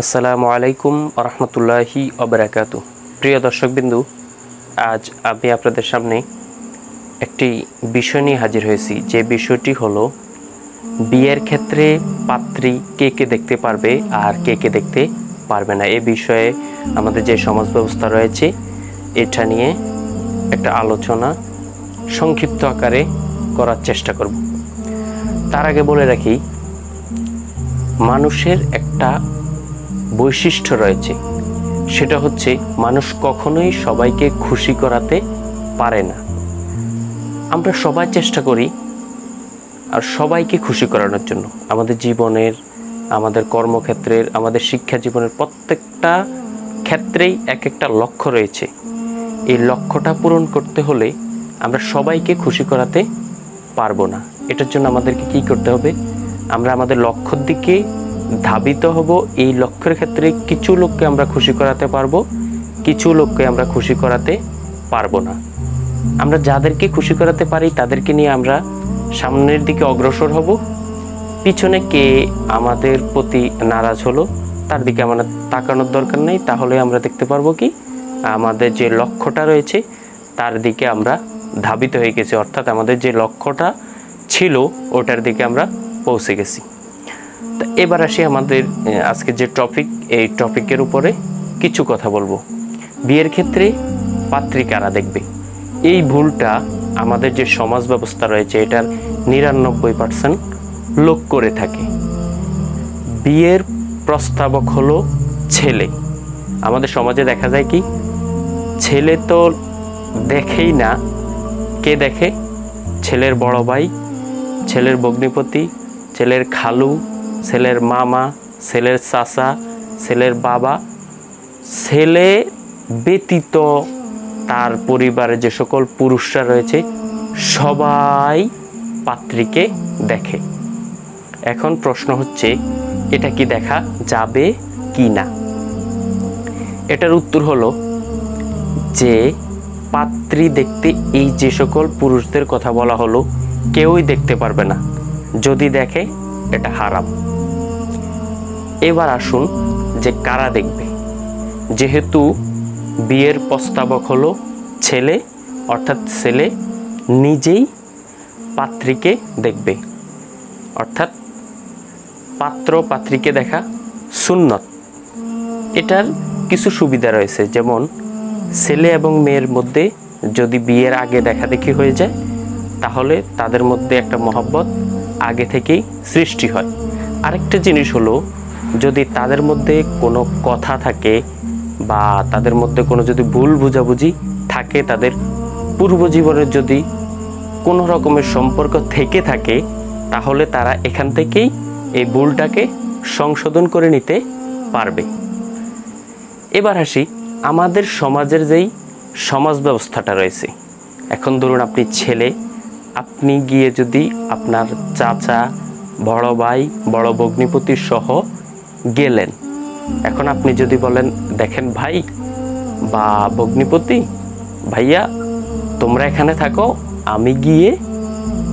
আসসালামু আলাইকুম রহমতুল্লাহি অবরাকাতু প্রিয় দর্শকবিন্দু, আজ আমি আপনাদের সামনে একটি বিষয় নিয়ে হাজির হয়েছি। যে বিষয়টি হলো, বিয়ের ক্ষেত্রে পাত্রী কে কে দেখতে পারবে আর কে কে দেখতে পারবে না। এ বিষয়ে আমাদের যে সমাজ ব্যবস্থা রয়েছে, এটা নিয়ে একটা আলোচনা সংক্ষিপ্ত আকারে করার চেষ্টা করব। তার আগে বলে রাখি, মানুষের একটা বৈশিষ্ট্য রয়েছে। সেটা হচ্ছে, মানুষ কখনোই সবাইকে খুশি করাতে পারে না। আমরা সবাই চেষ্টা করি আর সবাইকে খুশি করানোর জন্য। আমাদের জীবনের, আমাদের কর্মক্ষেত্রের, আমাদের শিক্ষা জীবনের প্রত্যেকটা ক্ষেত্রেই এক একটা লক্ষ্য রয়েছে। এই লক্ষ্যটা পূরণ করতে হলে আমরা সবাইকে খুশি করাতে পারব না। এটার জন্য আমাদেরকে কি করতে হবে? আমরা আমাদের লক্ষ্যর দিকে ধাবিত হব, এই লক্ষ্যের ক্ষেত্রে কিছু লোককে আমরা খুশি করাতে পারব, কিছু লোককে আমরা খুশি করাতে পারব না। আমরা যাদেরকে খুশি করাতে পারি, তাদেরকে নিয়ে আমরা সামনের দিকে অগ্রসর হব। পিছনে কে আমাদের প্রতি নারাজ হলো, তার দিকে আমাদের তাকানোর দরকার নেই। তাহলে আমরা দেখতে পারব কি, আমাদের যে লক্ষ্যটা রয়েছে, তার দিকে আমরা ধাবিত হয়ে গেছি, অর্থাৎ আমাদের যে লক্ষ্যটা ছিল, ওটার দিকে আমরা পৌঁছে গেছি। এবার আসি আমাদের আজকে যে টপিক এই টপিকের উপরে কিছু কথা বলব। বিয়ের ক্ষেত্রে পাত্রী কারা দেখবে। এই ভুলটা আমাদের যে সমাজ ব্যবস্থা রয়েছে, এটার নিরানব্বই পার্সেন্ট লোক করে থাকে। বিয়ের প্রস্তাবক হলো ছেলে। আমাদের সমাজে দেখা যায় কি, ছেলে তো দেখেই না কে দেখে। ছেলের বড় ভাই, ছেলের ভগ্নিপতি, ছেলের খালু ছেলের মামা, ছেলের চাচা, ছেলের বাবা, ছেলে ব্যতীত তার পরিবারে যে সকল পুরুষরা রয়েছে, সবাই পাত্রীকে দেখে। এখন প্রশ্ন হচ্ছে, এটা কি দেখা যাবে কি না? এটার উত্তর হলো যে, পাত্রী দেখতে এই যে সকল পুরুষদের কথা বলা হলো, কেউই দেখতে পারবে না। যদি দেখে, এটা হারাম। এবার আসুন যে কারা দেখবে। যেহেতু বিয়ের প্রস্তাবক হলো ছেলে, অর্থাৎ ছেলে নিজেই পাত্রীকে দেখবে। অর্থাৎ পাত্র পাত্রীকে দেখা সুন্নত। এটার কিছু সুবিধা রয়েছে, যেমন ছেলে এবং মেয়ের মধ্যে যদি বিয়ের আগে দেখা দেখি হয়ে যায়, তাহলে তাদের মধ্যে একটা মহব্বত আগে থেকেই সৃষ্টি হয়। আরেকটা জিনিস হলো যদি তাদের মধ্যে কোনো কথা থাকে বা তাদের মধ্যে কোনো যদি ভুল বুঝাবুঝি থাকে, তাদের পূর্ব জীবনের যদি কোনো রকমের সম্পর্ক থেকে থাকে, তাহলে তারা এখান থেকেই এই ভুলটাকে সংশোধন করে নিতে পারবে। এবার আসি আমাদের সমাজের যেই সমাজ ব্যবস্থাটা রয়েছে। এখন ধরুন আপনি ছেলে, আপনি গিয়ে যদি আপনার চাচা, বড় ভাই, বড় ভগ্নিপতি সহ গেলেন। এখন আপনি যদি বলেন, দেখেন ভাই বা ভগ্নিপতি, ভাইয়া, তোমরা এখানে থাকো, আমি গিয়ে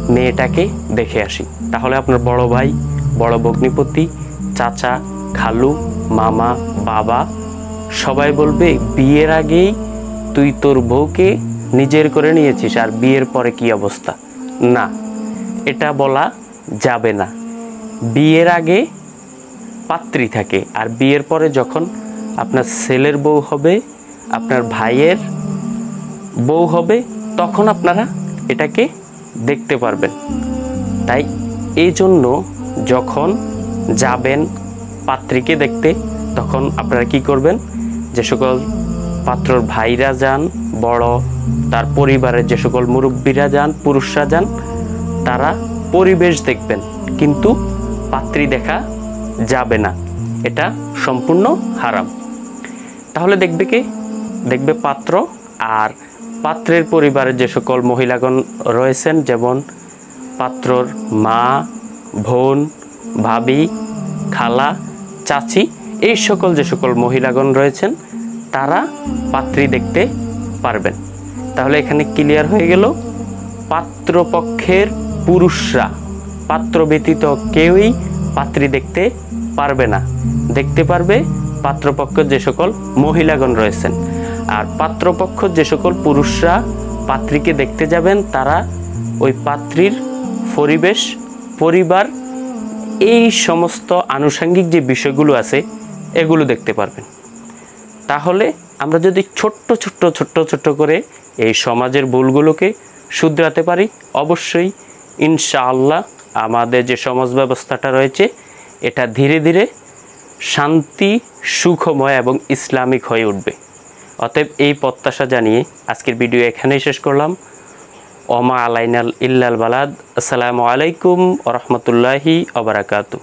মেয়েটাকে দেখে আসি। তাহলে আপনার বড় ভাই, বড় ভগ্নিপতি, চাচা, খালু, মামা, বাবা, সবাই বলবে, বিয়ের আগেই তুই তোর বউকে নিজের করে নিয়েছিস, আর বিয়ের পরে কি অবস্থা? না, এটা বলা যাবে না। বিয়ের আগে পাত্রী থাকে। আর বিয়ের পরে যখন আপনার ছেলের বউ হবে, আপনার ভাইয়ের বউ হবে, তখন আপনারা এটাকে দেখতে পারবেন। তাই এই জন্য যখন যাবেন পাত্রীকে দেখতে, তখন আপনারা কি করবেন? যে সকল পাত্রর ভাইরা যান, বড়, তার পরিবারের যে সকল মুরব্বীরা যান, পুরুষরা যান, তারা পরিবেশ দেখবেন। কিন্তু পাত্রী দেখা যাবে না। এটা সম্পূর্ণ হারাম। তাহলে দেখবে কি? দেখবে পাত্র আর পাত্রের পরিবারের যে সকল মহিলাগণ রয়েছেন, যেমন পাত্রর মা, বোন, ভাবি, খালা, চাচি, এই সকল যে সকল মহিলাগণ রয়েছেন, তারা পাত্রী দেখতে পারবেন। তাহলে এখানে ক্লিয়ার হয়ে গেল, পাত্রপক্ষের পুরুষরা পাত্র ব্যতীত কেউই পাত্রী দেখতে পারবে না। দেখতে পারবে পাত্রপক্ষ যে সকল মহিলাগণ রয়েছেন। আর পাত্রপক্ষ যে সকল পুরুষরা পাত্রীকে দেখতে যাবেন, তারা ওই পাত্রীর পরিবেশ, পরিবার, এই সমস্ত আনুষঙ্গিক যে বিষয়গুলো আছে, এগুলো দেখতে পারবেন। তাহলে আমরা যদি ছোট্ট ছোট্ট ছোট্ট ছোট্ট করে এই সমাজের ভুলগুলোকে শুধরাতে পারি, অবশ্যই ইনশাআল্লাহ আমাদের যে সমাজ ব্যবস্থাটা রয়েছে এটা ধীরে ধীরে শান্তি, সুখময় এবং ইসলামিক হয়ে উঠবে। অতএব এই প্রত্যাশা জানিয়ে আজকের ভিডিও এখানেই শেষ করলাম। ওমা আলাইনাল ইল্লাল বালাদ। আসসালামু আলাইকুম ওরহমতুল্লাহি অবরাকাতু